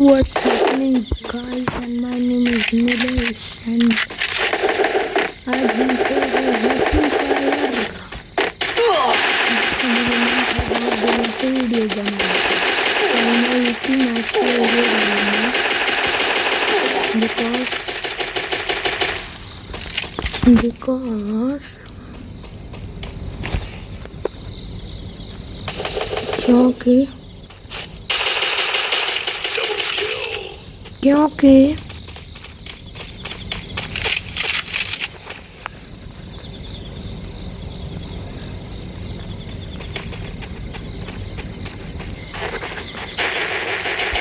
What's happening guys and my name is Nilesh and आज हम खेल रहे हैं फ्री फायर वीडियो बना और मैं इसी मैच के लिए बनाऊंगा बिकॉज बिकॉज क्योंकि क्योंकि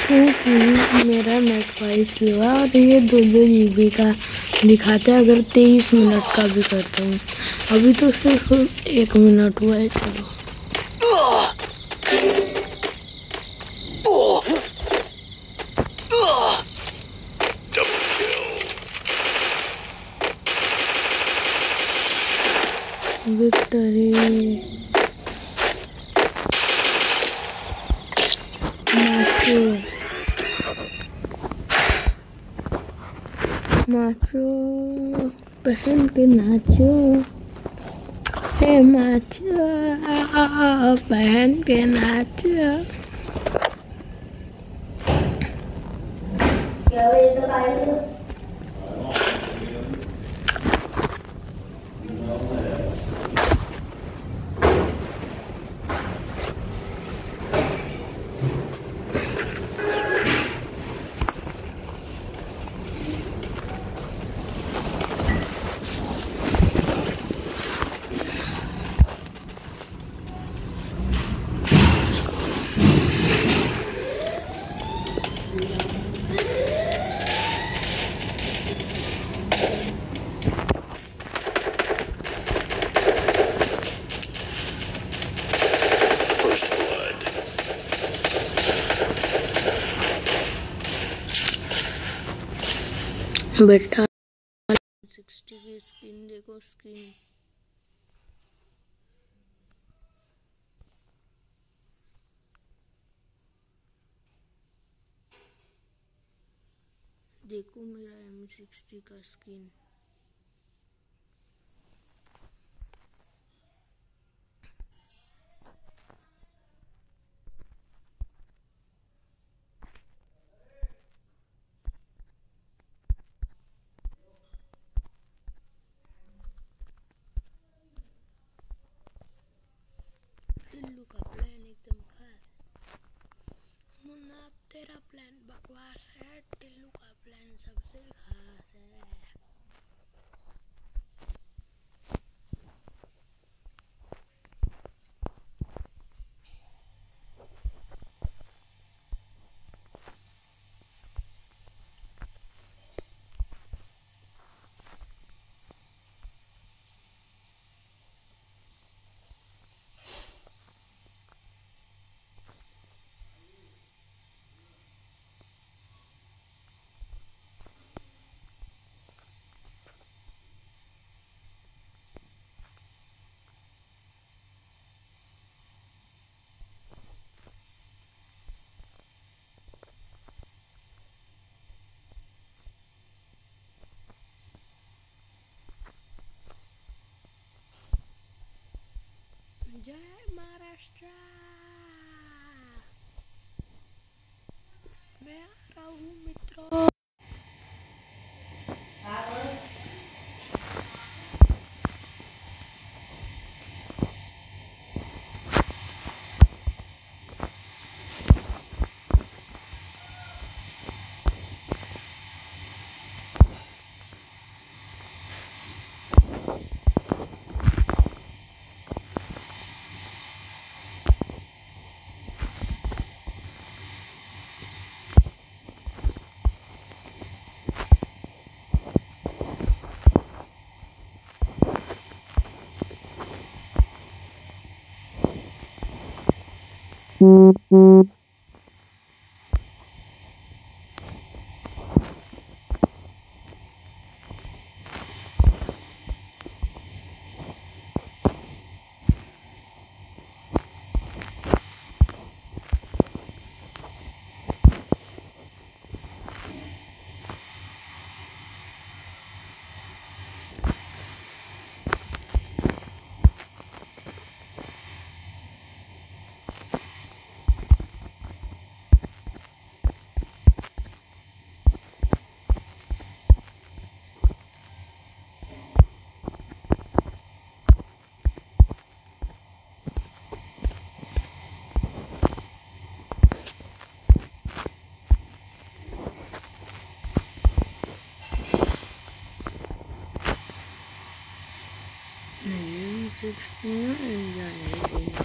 क्योंकि मेरा नेट वाइस स्लो है और ये दो दो जी बी का दिखाता है, अगर तेईस मिनट का भी करता हूँ। अभी तो सिर्फ़ एक मिनट हुआ है, चलो। dari macu macu berhenti maju hei maju. Berhenti maju ya itu बेटा सिक्सटी की स्क्रीन देखो स्क्रीन देखो मेरा एम सिक्सटी का स्क्रीन टिल्लू का प्लान एकदम खास मुन्ना तेरा प्लान बकवास है टिल्लू का प्लान सबसे खास है। जय महाराष्ट्र मैं आ रहा हूँ मित्रों सिक्सटी में जाने दूंगा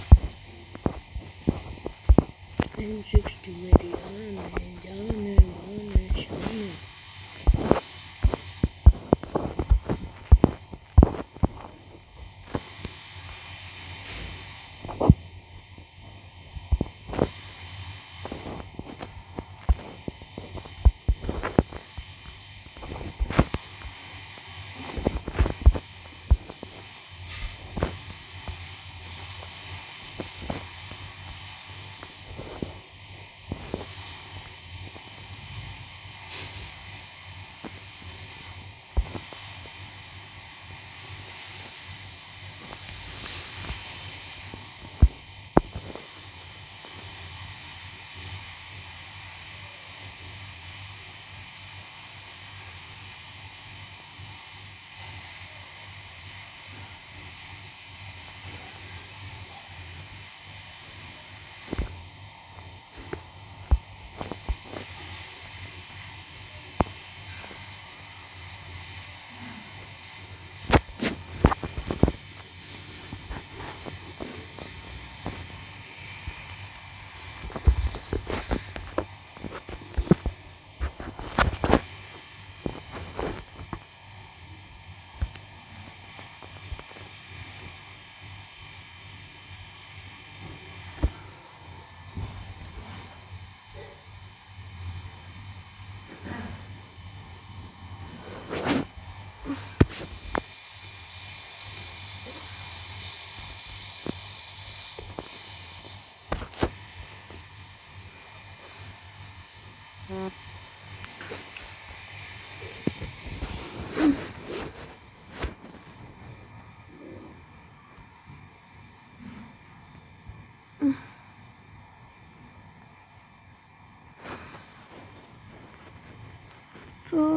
एम सिक्सटी मेरी आने जाने बाने शाने तो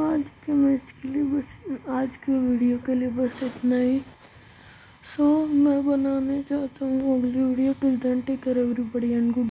आज के मैं इसके लिए बस आज के वीडियो के लिए बस इतना ही। सो so, मैं बनाने चाहता हूँ अगली video till then take everybody and good